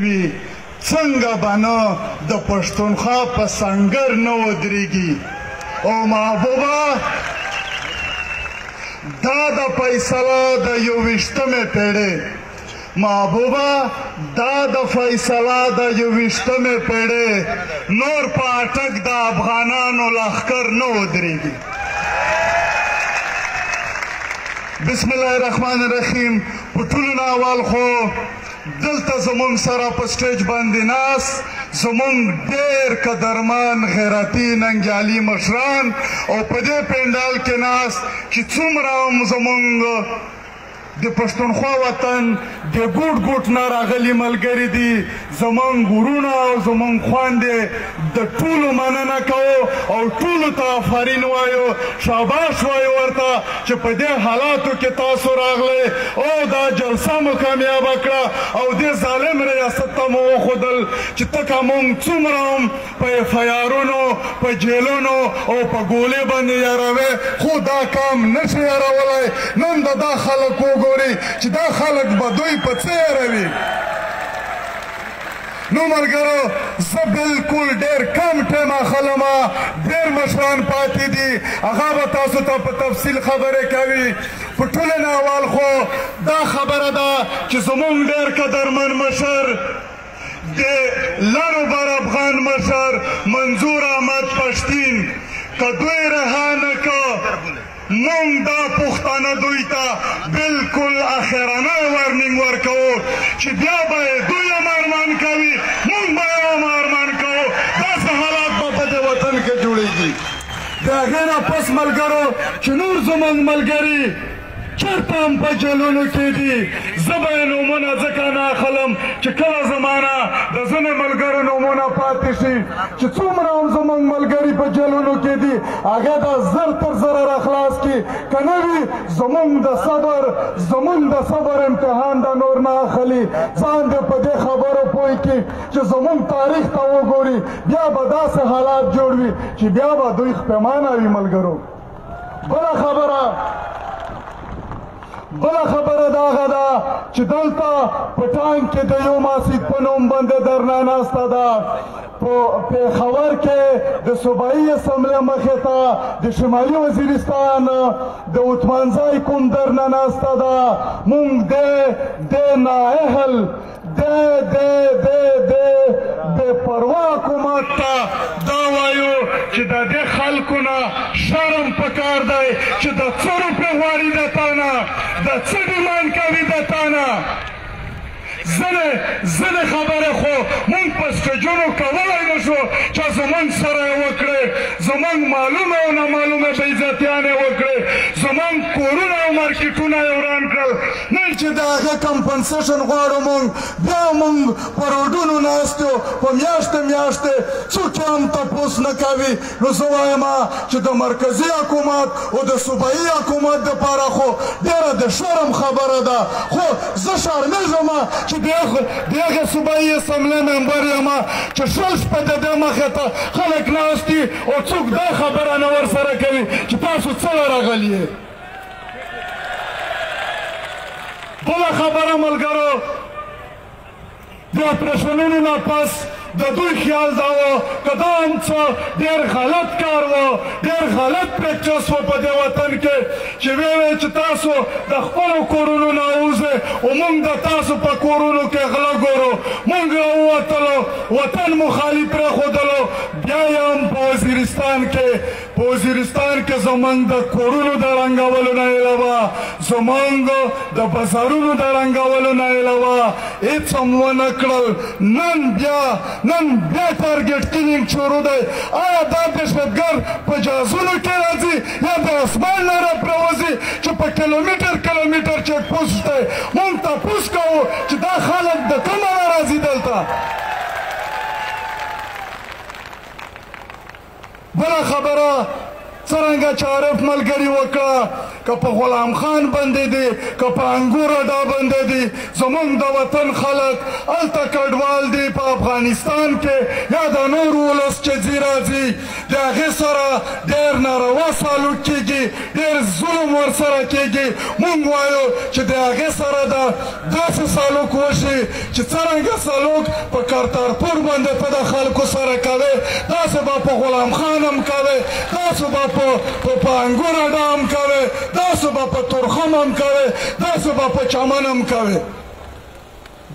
وي څنګه به نه د پښتونخوا په سنګر نه ودرېږي او محبوبه دا د فیصله د یوویشتمې پیړۍ محبوبه دا د فیصله د یوویشتمې پیړۍ نور په اټک د افغانانو لښکر نه ودرېږي بسم الله الرحمن الرحیم په ټولو نه اول خو دلته زمونږ سره په سټیج باندې ناست زمونږ ډیر قدرمن غیرتی ننګیالي مشران او په دې پنډال کې ناست چې څومره هم زمونږ د پښتونخوا وطن د ګوټ ګوټ نه راغلي ملګري دي زمونږ ورونه او زمونږ خویندې د ټولو مننه کوو او ټولو ته افرین وایو شاباش وایو ورته چې په دې حالاتو کې تاسو راغلئ او دا جلسه مو کامیابه کړه او دې ظالم ریاست ته مو وښودل چې تکه مونږ څومره هم په ایف آی آرونو په جیلونو او په ګولې باندې یاروې خو دا قام نه شي یارولای نن د دا خلک وګورئ چې دا خلک به دوی په څه یاروي. نو ملګرو زه بالکل ډیر کم ټیم اخلم ډیر مشران پاتې دي هغه به تاسو ته په تفصیل خبرې کوي په ټوله ناوال خو دا خبره ده چې زمونږ ډیر قدرمن مشر د لرو بر افغان مشر منظور احمد پښتین که دوی رها نه که مونږ دا پوښتنه دوی ته بالکل اخرنی وارنینګ ورکوو چې بیا به یې دوی هم ارمان کوي مونږ به یې هم ارمان کوو داسې حالات به په دې وطن کې جوړېږي د هغې نه پس ملګرو چې نور زمونږ ملګري چېرته هم په جیلونو کې دي زه به یې نومونه ځکه نه اخلم چې کله زما نه د ځینې ملګرو نومونه پاتې شي چې څومره هم زمونږ ملګري په جیلونو کې دي هغه دا زر تر زره را خلاص کی که نه وي زمونږ د صبر زمونږ د صبر امتحان دا نور نه اخلي ځان دې په دې خبرو پوه کړي چې زمونږ تاریخ ته وګوري بیا به داسې حالات جوړ وي چې بیا به دوی خپمانه وي ملګرو بله خبره بله خبره دا هغه ده چې دلته په ټانک کې د یو ماسید په نوم بنده درنا ناسته ده په پیښور کې د صوبایي اسمبلۍ مخې ته د شمالي وزیرستان د عثمانزای کوم درنا ناسته ده مونږ دې د نااهل دی دی دی دی بې پروا حکومت ته دا وایو چې د دې خلکو نه شرم پکار دی چې د څه روپې غواړي د تانه د څه ډیمانډ کوي د تانه ځنې ځنې خبرې خو مونږ په سټیجونو کولای نه شو چې زمونږ سره یې وکړې زمونږ معلومه او نامعلومه بې عزتیانې وکړې زمونږ کورونه او مارکیټونه یې وران کړل نن چې د هغه کمپنسیشن غواړو مونږ بیا مونږ په روډونو ناست یو په میاشتې میاشتې څوک یې هم تپوس نه کوي نو زه وایم چې د مرکزي حکومت او د صوبایي حکومت لپاره خو ډیره د شرم خبره ده خو زه شرمیږم چې د دغه صوبایي اسمبلۍ ممبر یم چې شل شپه د ده مخې ته خلک ناست دي او څوک دا خبره نه ورسره کوي چې تاسو څه ورغلي یې. بله خبره ملګرو د اپریشنونو نه پس د دوی خیال دا و که دا هم څه ډېر غلط کار و ډېر غلط پریکټس و په دې وطن کې چې ویې ویل چې تاسو د خپلو کورونو نه ووځئ او موږ د تاسو په کورونو کې غله ګورو موږ راووتلو وطن مو خالي پرېښودلو بیا یې هم په وزیرستان کې په وزیرستان کې زموږ د کورونو د ړنګولو نه علاوه زموږ د بازارونو د ړنګولو نه علاوه هیڅ هم ونه کړل نن بیا نن بیا ټارګیټ کلینګ شروع دی آیا دا دهشتګر په جهازونو کې راځي یا د اسمان نه راپرېوځي چې په کیلومتر کیلومتر چیک پوسټ دی مونږ تپوس کوو چې دا خلک د کومه راځي دلته بله خبره څرنګه چې عارف ملګري وکړه که په غلام خان باندې دي که په انګور اډا باندې دي زمونږ د وطن خلک هلته کډوال دي په افغانستان کې یا د نور ولس چې ځي راځي د هغې سره ډېر ناروا سالوک کېږي ډېر ظلم ورسره کېږي مونږ وایو چې د هغې سره د داسې سالوک وشي چې څرنګه سلوک په کرتارپور باندې په د خلکو سره کوي داسې به په غلام خان هم کوي داسې به په په په انګور اډه هم کوي داسې به په تورخم هم کوي داسې به په چمن هم کوي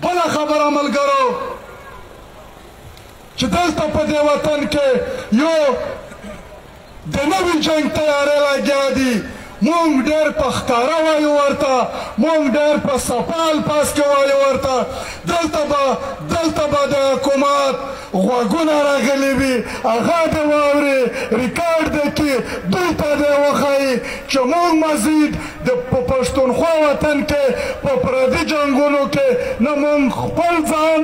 بله خبره ملګرو چې دلته په دې وطن کې یو د نوي جنګ تیارې لګیا دي، مونږ ډېر په ښکاره وایو ورته، مونږ ډېر په سپا الفاظ کې وایو ورته، دلته به دلته به د حکومت غوږونه راغلي وي، هغه دې واوري، ریکارډ دې کړي، دوی ته دې وښايي چې مونږ مزید د په پښتونخوا وطن کې په پردي جنګونو کې نه مونږ خپل ځان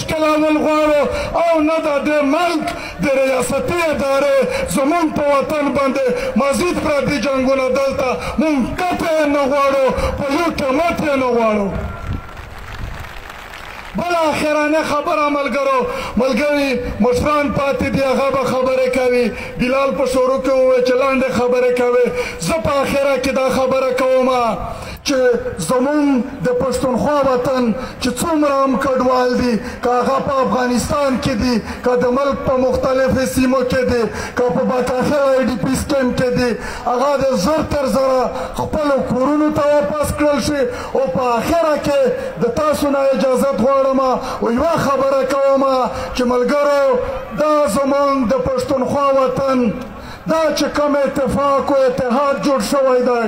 ښکېلاول غواړو او نه د دې ملک د ریاستي ادارې زمونږ په وطن باندې مزید پردي جنګونه دلته مونږ قطعاً نه غواړو په يو قیمت یې نه غواړو. بله اخرانه خبره ملګرو ملګري مشران پاتې دي هغه به خبرې کوي بلال په شروع کې وویل چې لنډې خبرې کوې زه په اخره کې دا خبره کوم چې زمونږ د پښتونخوا وطن چې څومره هم کډوال دي که هغه په افغانستان کې دي که د ملک په مختلفې سیمو کې دي که په باکاخیل آی ډي پیس کیمپ کې دي هغه د زر تر زره خپلو کورونو ته واپس کړل شي او په اخره کې د تاسو نه اجازت غواړم او یوه خبره کوم چې ملګرو دا زمونږ د پښتونخوا وطن دا چې کوم اتفاق او اتحاد جوړ شوی دی،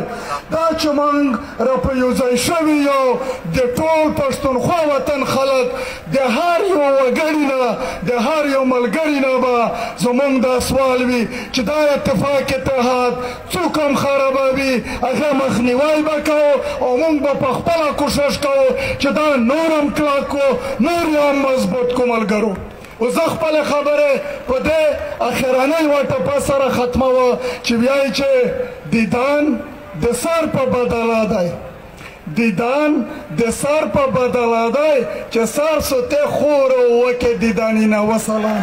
دا چې موږ راپه یوځای شوي یو، د ټول پښتونخوا وطن خلک، د هر یو وګړي نه، د هر یو ملګري نه به زموږ دا سوال وي چې دا اتفاق اتحاد څوک هم خرابوي، هغه مخنیوی به کوو او موږ به په خپله کوښښ کوو چې دا نور هم کلک کړو، نور یې هم مضبوط کړو. ملګرو! خو زه خپله خبره په دې اخرنۍ یوه ټپه سره ختموه چې ویاي چې دیدان د سر په بدله دی دیدان د سر په بدله دی چې سر سو ته خور وکه دیدانینه وسلام.